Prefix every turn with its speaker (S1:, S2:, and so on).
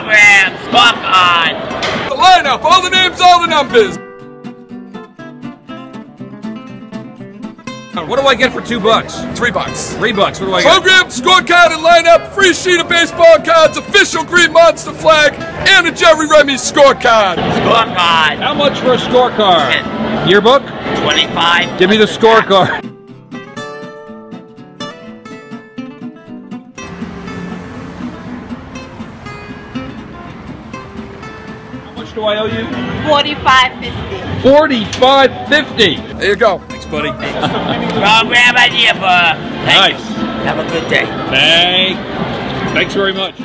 S1: program, scorecard.
S2: The lineup, all the names, all the numbers.
S3: What do I get for two bucks?
S2: Three bucks.
S3: Three bucks. What do I get?
S2: Program, scorecard, and lineup, free sheet of baseball cards, official Green Monster flag, and a Jerry Remy scorecard.
S1: Scorecard.
S3: How much for a scorecard? Yearbook?
S1: 25.
S3: Give me the scorecard. Do I owe you?
S4: Forty-five fifty.
S3: Forty-five fifty.
S2: There you go.
S3: Thanks, buddy.
S1: Program idea, book. Uh, Thank
S3: Nice.
S1: Have a good day.
S3: Thank. Thanks very much.